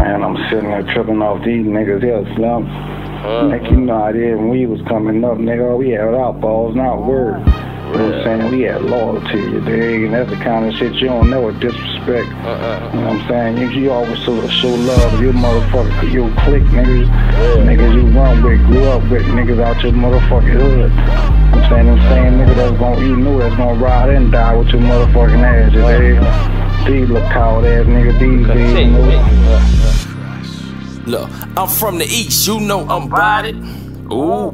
Man, I'm sitting there tripping off these niggas here, Slim. Uh, Like, you know how it is when we was coming up, nigga. We had our balls, not words. You know what I'm saying? We had loyalty, you dig? And that's the kind of shit you don't never disrespect. uh, uh, You know what I'm saying? You, you always show, show love to your motherfucker, your clique, niggas. Niggas you run with, grew up with, niggas out your motherfucking hood. I'm saying them same niggas that's gonna eat new, that's gonna ride and die with your motherfucking ass, you dig? These look coward ass niggas, these, these, you know. Look, I'm from the east, you know I'm it. Ooh.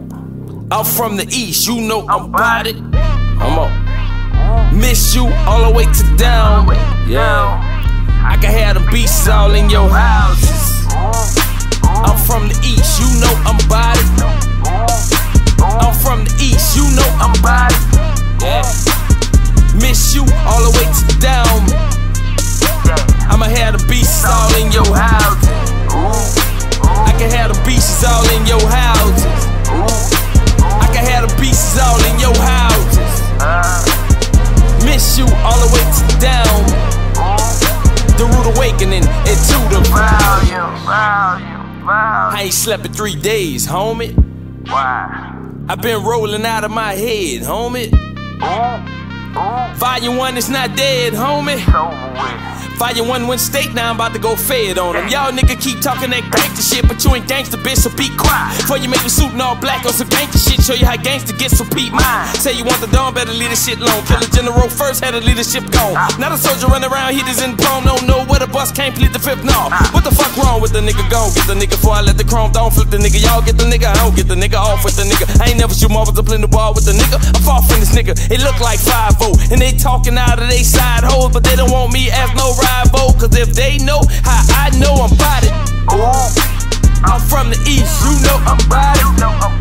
I'm from the east, you know I'm about it. I'm up. Miss you all the way to down. Yeah. I can have them beasts all in your houses. Can have the beaches all in your houses. I can have the beaches all in your houses. Miss you all the way to down. The rude awakening into the Value, value, value. I ain't slept in three days, homie. Why? I've been rolling out of my head, homie. Volume one is not dead, homie. Over one win state, now I'm about to go fed on them. Y'all nigga keep talking that gangsta shit, but you ain't gangsta, bitch, so be quiet. Before you make me suit in all black on some gangsta shit, show you how gangsta gets, so peep mine. Say you want the dawn, better leave the shit alone. Kill the general first, had the leadership gone. Not a soldier running around, hitters in prom, don't know where the bus can't plead the fifth, no. What the fuck wrong with the nigga? Gon' get the nigga before I let the chrome down, flip the nigga. Y'all get the nigga, I don't get the nigga off with the nigga. I ain't never shoot marbles up in the ball with the nigga. I fall from this nigga, it look like 5 0. and they talking out of they side holes, but they don't want me as no rival. Cause if they know how I know I'm about it. I'm from the east, you know I'm about it.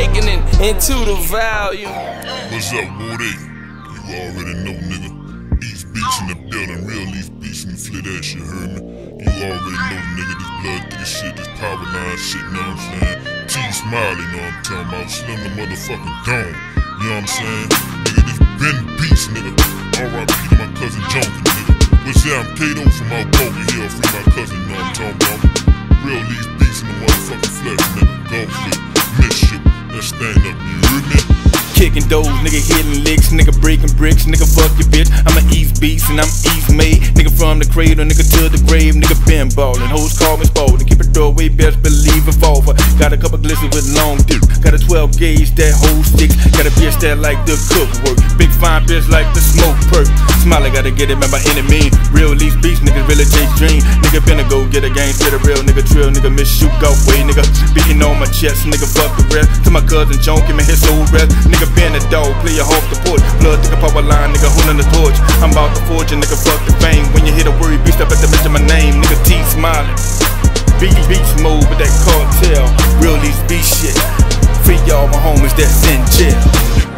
Awakening into the value. What's up, Woody? You already know, nigga. East Beast in the building, real East Beast in the flit ass, you heard me? You already know, nigga, this blood this shit, this Powerline shit, know what I'm saying? T Smiley, know what I'm talking about? Slim the motherfucking dome, you know what I'm saying? Nigga, this Ben Beats, nigga. R.I.P. to my cousin Jonkin, nigga. What's up, I'm Kato from Alboga Hill, free my cousin, know what I'm talking about? Real East Beast in the motherfucking flesh, nigga. Go flip, miss you. Let's stand up, you heard me? Kicking doors, nigga hitting licks, nigga breaking bricks, nigga fuck your bitch. I'm an East beast and I'm East made. Nigga from the cradle, nigga to the grave, nigga been ballin'. Hoes call me spalding, keep it doorway, best believe revolver. Got a couple glisters with long dick, got a 12 gauge that whole stick. Got a bitch that like the cook work, big fine bitch like the smoke perk. Smiley gotta get it, man, by any means. Real East beast, niggas really chase dream. Nigga finna go get a game, spit a real nigga nigga miss shoot go way, nigga. Beating on my chest, nigga fuck the rest. To my cousin Joan, give me his soul rest. Nigga been a dog, play a off the. Blood take a Powerline, nigga holding the torch. I'm about to forge, a nigga fuck the fame. When you hit a worry, beast, I better mention my name, nigga T Smiley. Beat beats mode with that cartel. Real East beast shit. Free y'all, my homies that's in jail.